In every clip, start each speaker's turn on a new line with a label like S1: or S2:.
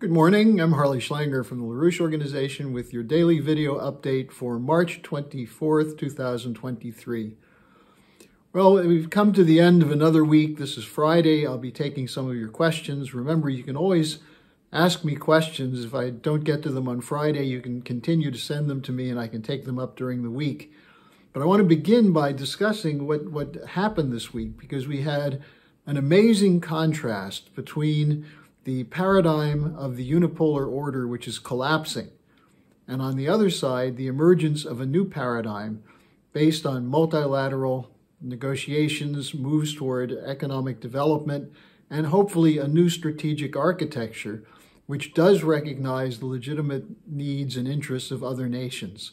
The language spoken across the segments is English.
S1: Good morning, I'm Harley Schlanger from the LaRouche Organization with your daily video update for March 24th, 2023. Well, we've come to the end of another week. This is Friday. I'll be taking some of your questions. Remember, you can always ask me questions. If I don't get to them on Friday, you can continue to send them to me and I can take them up during the week. But I want to begin by discussing what, what happened this week because we had an amazing contrast between the paradigm of the unipolar order, which is collapsing, and on the other side, the emergence of a new paradigm based on multilateral negotiations, moves toward economic development, and hopefully a new strategic architecture which does recognize the legitimate needs and interests of other nations.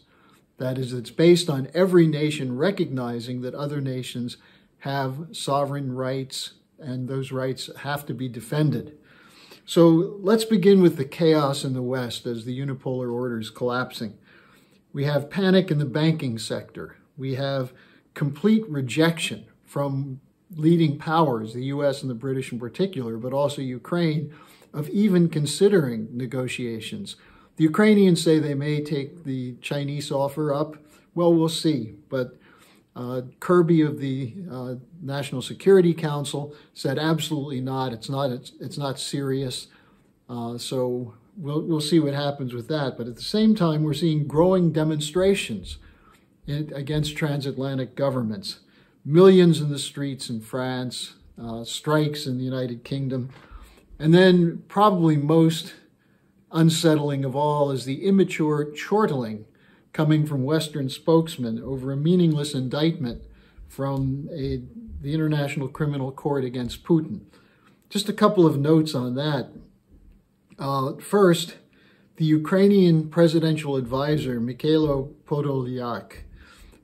S1: That is, it's based on every nation recognizing that other nations have sovereign rights and those rights have to be defended. So let's begin with the chaos in the West as the unipolar order is collapsing. We have panic in the banking sector. We have complete rejection from leading powers, the US and the British in particular, but also Ukraine, of even considering negotiations. The Ukrainians say they may take the Chinese offer up. Well, we'll see. But uh, Kirby of the uh, National Security Council said absolutely not. It's not. It's, it's not serious. Uh, so we'll we'll see what happens with that. But at the same time, we're seeing growing demonstrations in, against transatlantic governments. Millions in the streets in France, uh, strikes in the United Kingdom, and then probably most unsettling of all is the immature chortling coming from Western spokesmen over a meaningless indictment from a, the International Criminal Court against Putin. Just a couple of notes on that. Uh, first, the Ukrainian presidential advisor, Mikhailo Podolyak,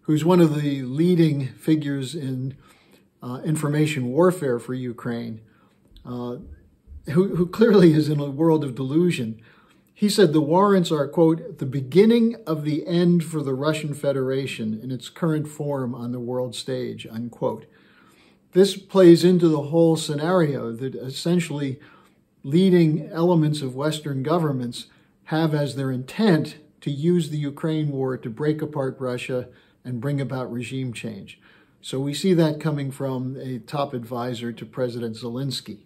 S1: who's one of the leading figures in uh, information warfare for Ukraine, uh, who, who clearly is in a world of delusion, he said the warrants are, quote, the beginning of the end for the Russian Federation in its current form on the world stage, unquote. This plays into the whole scenario that essentially leading elements of Western governments have as their intent to use the Ukraine war to break apart Russia and bring about regime change. So we see that coming from a top advisor to President Zelensky.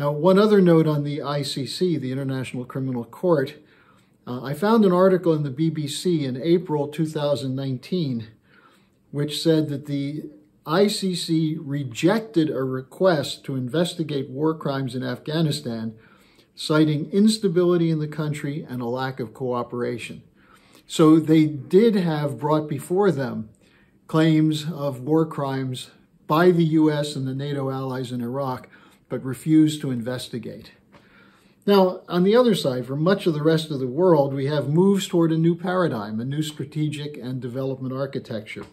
S1: Now, one other note on the ICC, the International Criminal Court. Uh, I found an article in the BBC in April 2019 which said that the ICC rejected a request to investigate war crimes in Afghanistan, citing instability in the country and a lack of cooperation. So they did have brought before them claims of war crimes by the U.S. and the NATO allies in Iraq, but refused to investigate. Now, on the other side, for much of the rest of the world, we have moves toward a new paradigm, a new strategic and development architecture.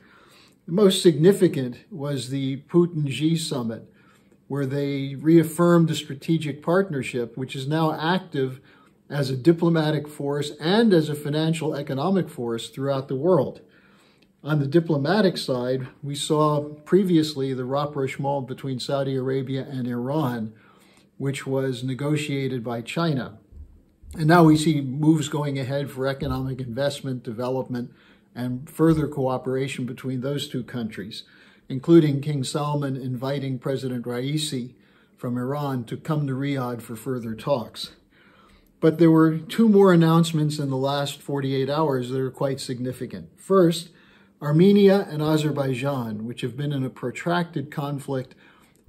S1: The most significant was the Putin Xi summit, where they reaffirmed the strategic partnership, which is now active as a diplomatic force and as a financial economic force throughout the world. On the diplomatic side, we saw previously the rapprochement between Saudi Arabia and Iran, which was negotiated by China. And now we see moves going ahead for economic investment, development, and further cooperation between those two countries, including King Salman inviting President Raisi from Iran to come to Riyadh for further talks. But there were two more announcements in the last 48 hours that are quite significant. First, Armenia and Azerbaijan, which have been in a protracted conflict,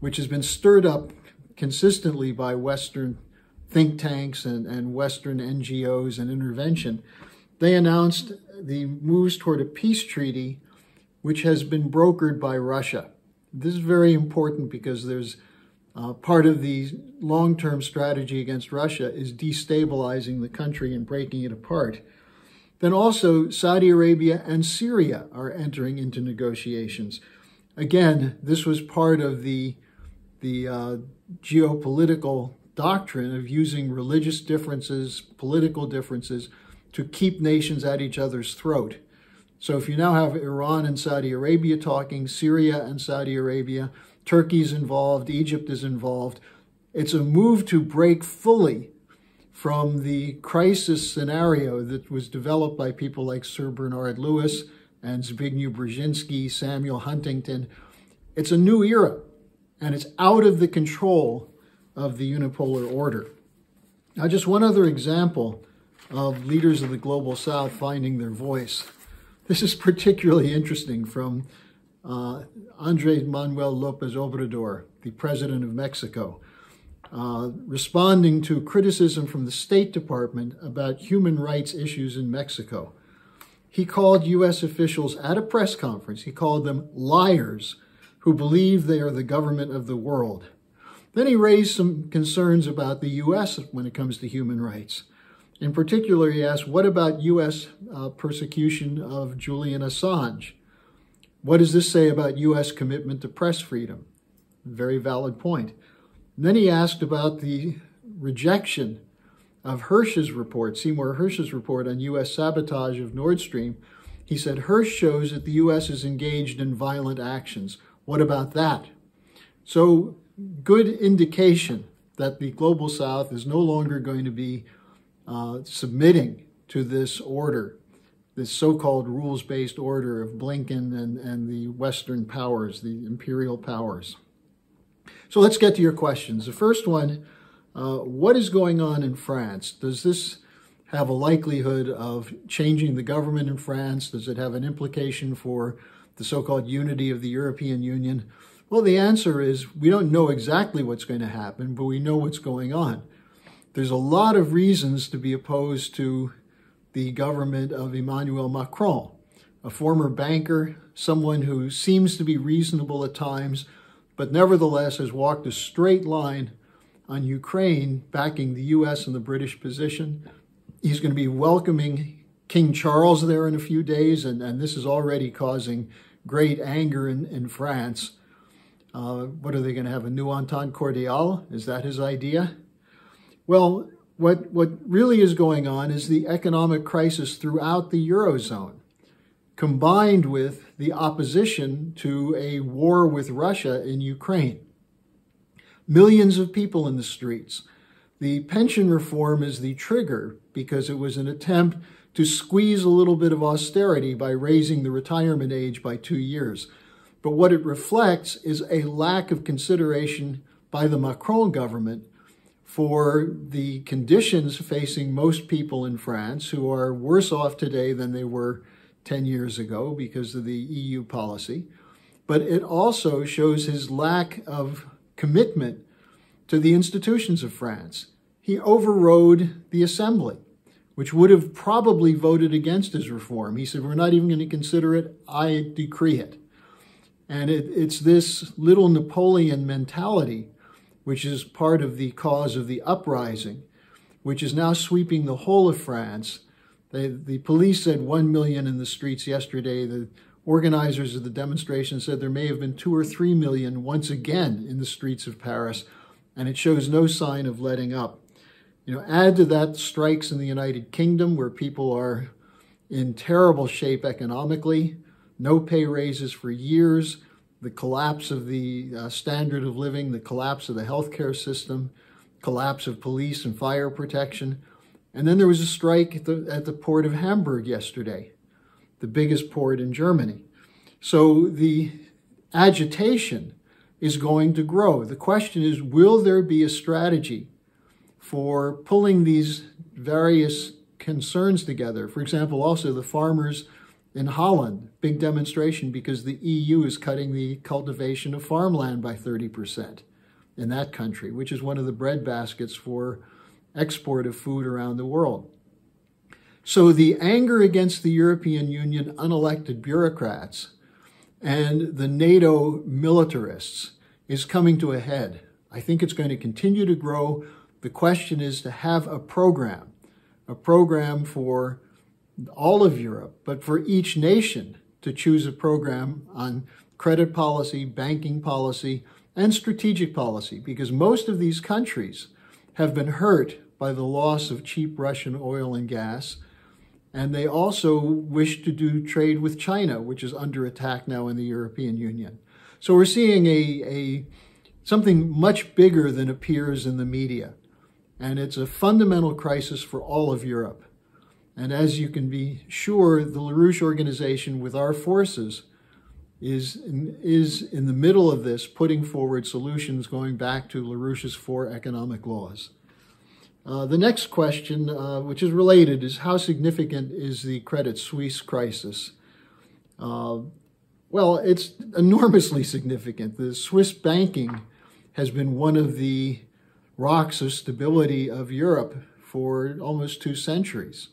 S1: which has been stirred up consistently by Western think tanks and, and Western NGOs and intervention, they announced the moves toward a peace treaty which has been brokered by Russia. This is very important because there's uh, part of the long-term strategy against Russia is destabilizing the country and breaking it apart. Then also Saudi Arabia and Syria are entering into negotiations. Again, this was part of the, the uh, geopolitical doctrine of using religious differences, political differences, to keep nations at each other's throat. So if you now have Iran and Saudi Arabia talking, Syria and Saudi Arabia, Turkey's involved, Egypt is involved, it's a move to break fully from the crisis scenario that was developed by people like Sir Bernard Lewis and Zbigniew Brzezinski, Samuel Huntington. It's a new era, and it's out of the control of the unipolar order. Now, just one other example of leaders of the global south finding their voice. This is particularly interesting from uh, Andres Manuel Lopez Obrador, the president of Mexico, uh, responding to criticism from the State Department about human rights issues in Mexico. He called U.S. officials at a press conference, he called them liars who believe they are the government of the world. Then he raised some concerns about the U.S. when it comes to human rights. In particular, he asked, what about U.S. Uh, persecution of Julian Assange? What does this say about U.S. commitment to press freedom? Very valid point. Then he asked about the rejection of Hersh's report, Seymour Hersh's report on U.S. sabotage of Nord Stream. He said, Hersh shows that the U.S. is engaged in violent actions. What about that? So, good indication that the Global South is no longer going to be uh, submitting to this order, this so-called rules-based order of Blinken and, and the Western powers, the imperial powers. So let's get to your questions. The first one, uh, what is going on in France? Does this have a likelihood of changing the government in France? Does it have an implication for the so-called unity of the European Union? Well, the answer is we don't know exactly what's going to happen, but we know what's going on. There's a lot of reasons to be opposed to the government of Emmanuel Macron, a former banker, someone who seems to be reasonable at times, but nevertheless has walked a straight line on Ukraine, backing the U.S. and the British position. He's going to be welcoming King Charles there in a few days, and, and this is already causing great anger in, in France. Uh, what are they going to have, a new Entente Cordiale? Is that his idea? Well, what, what really is going on is the economic crisis throughout the Eurozone, combined with the opposition to a war with Russia in Ukraine. Millions of people in the streets. The pension reform is the trigger because it was an attempt to squeeze a little bit of austerity by raising the retirement age by two years. But what it reflects is a lack of consideration by the Macron government for the conditions facing most people in France who are worse off today than they were 10 years ago because of the EU policy. But it also shows his lack of commitment to the institutions of France. He overrode the assembly, which would have probably voted against his reform. He said, We're not even going to consider it, I decree it. And it, it's this little Napoleon mentality which is part of the cause of the uprising, which is now sweeping the whole of France. They, the police said 1 million in the streets yesterday. The organizers of the demonstration said there may have been 2 or 3 million once again in the streets of Paris, and it shows no sign of letting up. You know, add to that strikes in the United Kingdom where people are in terrible shape economically, no pay raises for years, the collapse of the uh, standard of living, the collapse of the healthcare system, collapse of police and fire protection. And then there was a strike at the, at the port of Hamburg yesterday, the biggest port in Germany. So the agitation is going to grow. The question is, will there be a strategy for pulling these various concerns together? For example, also the farmers in Holland, big demonstration because the EU is cutting the cultivation of farmland by 30% in that country, which is one of the bread baskets for export of food around the world. So the anger against the European Union unelected bureaucrats and the NATO militarists is coming to a head. I think it's going to continue to grow. The question is to have a program, a program for all of Europe, but for each nation to choose a program on credit policy, banking policy, and strategic policy, because most of these countries have been hurt by the loss of cheap Russian oil and gas. And they also wish to do trade with China, which is under attack now in the European Union. So we're seeing a, a something much bigger than appears in the media. and it's a fundamental crisis for all of Europe. And as you can be sure, the LaRouche organization with our forces is in, is in the middle of this, putting forward solutions going back to LaRouche's four economic laws. Uh, the next question, uh, which is related, is how significant is the Credit Suisse crisis? Uh, well, it's enormously significant. The Swiss banking has been one of the rocks of stability of Europe for almost two centuries.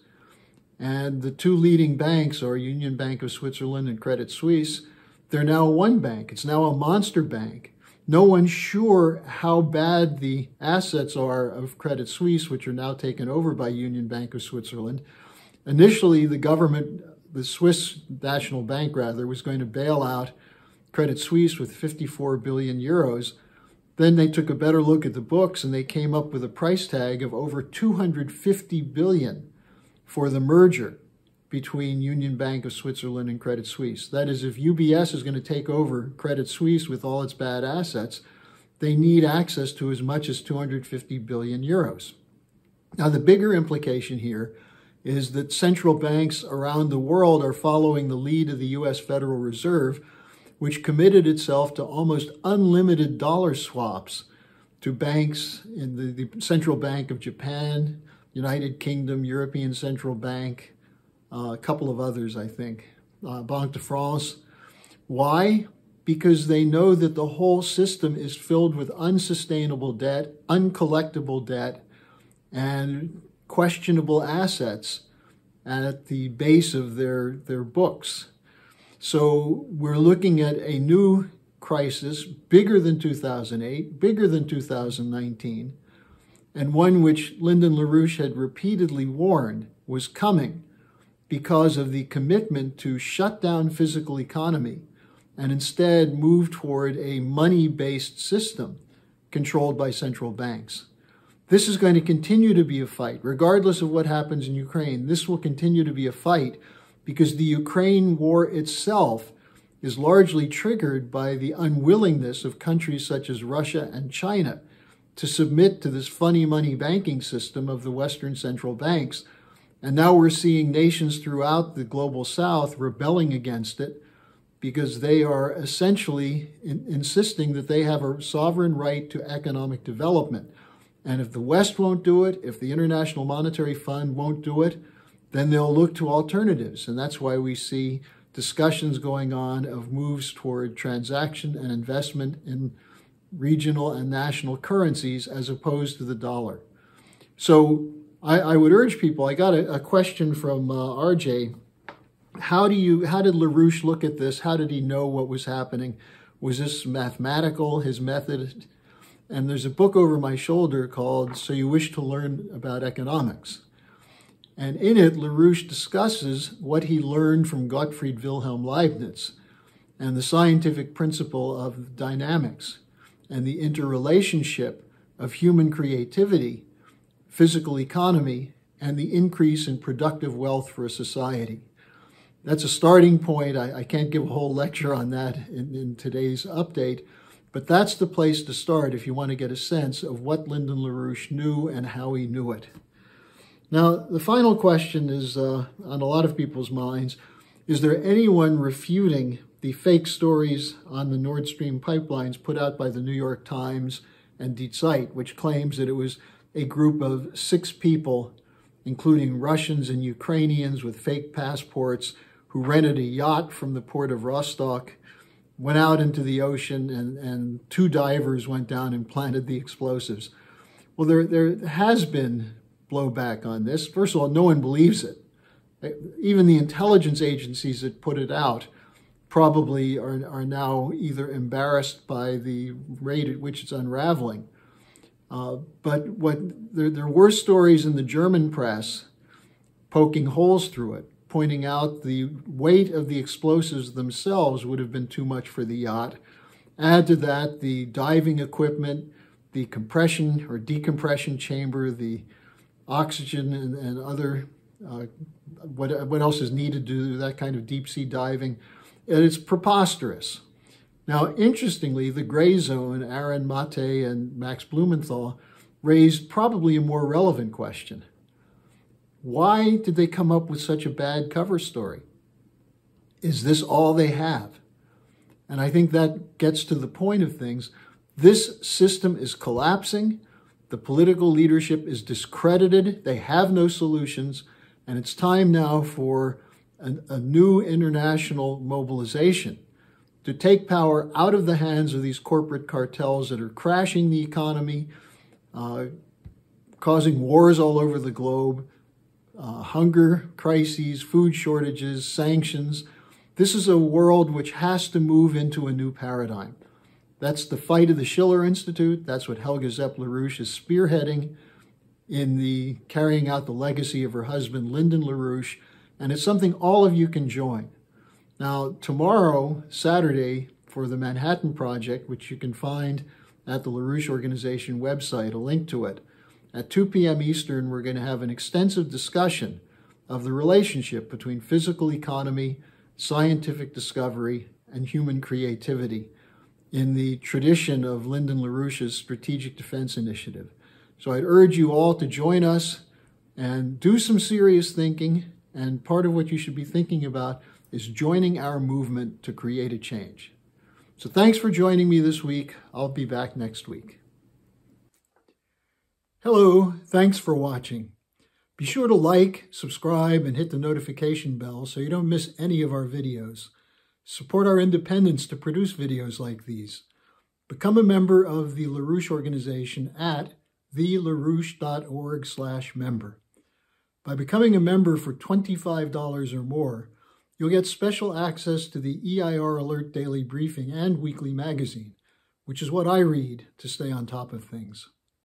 S1: And the two leading banks are Union Bank of Switzerland and Credit Suisse. They're now one bank. It's now a monster bank. No one's sure how bad the assets are of Credit Suisse, which are now taken over by Union Bank of Switzerland. Initially, the government, the Swiss National Bank rather, was going to bail out Credit Suisse with 54 billion euros. Then they took a better look at the books and they came up with a price tag of over 250 billion for the merger between Union Bank of Switzerland and Credit Suisse. That is, if UBS is going to take over Credit Suisse with all its bad assets, they need access to as much as 250 billion euros. Now, the bigger implication here is that central banks around the world are following the lead of the US Federal Reserve, which committed itself to almost unlimited dollar swaps to banks in the, the Central Bank of Japan, United Kingdom, European Central Bank, uh, a couple of others, I think, uh, Banque de France. Why? Because they know that the whole system is filled with unsustainable debt, uncollectible debt, and questionable assets at the base of their, their books. So we're looking at a new crisis, bigger than 2008, bigger than 2019, and one which Lyndon LaRouche had repeatedly warned was coming because of the commitment to shut down physical economy and instead move toward a money-based system controlled by central banks. This is going to continue to be a fight, regardless of what happens in Ukraine. This will continue to be a fight because the Ukraine war itself is largely triggered by the unwillingness of countries such as Russia and China to submit to this funny money banking system of the Western central banks and now we're seeing nations throughout the global south rebelling against it because they are essentially in, insisting that they have a sovereign right to economic development. And if the West won't do it, if the International Monetary Fund won't do it, then they'll look to alternatives. And that's why we see discussions going on of moves toward transaction and investment in regional and national currencies as opposed to the dollar. So I, I would urge people. I got a, a question from uh, RJ. How do you? How did Larouche look at this? How did he know what was happening? Was this mathematical? His method? And there's a book over my shoulder called "So You Wish to Learn About Economics." And in it, LaRouche discusses what he learned from Gottfried Wilhelm Leibniz and the scientific principle of dynamics and the interrelationship of human creativity physical economy, and the increase in productive wealth for a society. That's a starting point. I, I can't give a whole lecture on that in, in, today's update, but that's the place to start if you want to get a sense of what Lyndon LaRouche knew and how he knew it. Now, the final question is uh, on a lot of people's minds is there anyone refuting the fake stories on the Nord Stream pipelines put out by the New York Times and Die Zeit, which claims that it was a group of six people, including Russians and Ukrainians with fake passports, who rented a yacht from the port of Rostock, went out into the ocean, and, and two divers went down and planted the explosives. Well, there, there has been blowback on this. First of all, no one believes it. Even the intelligence agencies that put it out probably are, are now either embarrassed by the rate at which it's unraveling uh, but what there, there were stories in the German press poking holes through it, pointing out the weight of the explosives themselves would have been too much for the yacht. Add to that the diving equipment, the compression or decompression chamber, the oxygen and, and other, uh, what, what else is needed to do that kind of deep sea diving. And it's preposterous. Now, interestingly, the gray zone, Aaron Mate and Max Blumenthal, raised probably a more relevant question. Why did they come up with such a bad cover story? Is this all they have? And I think that gets to the point of things. This system is collapsing. The political leadership is discredited. They have no solutions. And it's time now for a, a new international mobilization to take power out of the hands of these corporate cartels that are crashing the economy, uh, causing wars all over the globe, uh, hunger crises, food shortages, sanctions. This is a world which has to move into a new paradigm. That's the fight of the Schiller Institute. That's what Helga Zepp LaRouche is spearheading in the carrying out the legacy of her husband, Lyndon LaRouche. And it's something all of you can join. Now, tomorrow, Saturday, for the Manhattan Project, which you can find at the LaRouche Organization website, a link to it, at 2 p.m. Eastern, we're going to have an extensive discussion of the relationship between physical economy, scientific discovery, and human creativity in the tradition of Lyndon LaRouche's Strategic Defense Initiative. So I'd urge you all to join us and do some serious thinking. And part of what you should be thinking about is joining our movement to create a change. So thanks for joining me this week. I'll be back next week. Hello, thanks for watching. Be sure to like, subscribe, and hit the notification bell so you don't miss any of our videos. Support our independence to produce videos like these. Become a member of the LaRouche organization at thelarouche.org slash member. By becoming a member for $25 or more, You'll get special access to the EIR Alert Daily Briefing and Weekly Magazine, which is what I read to stay on top of things.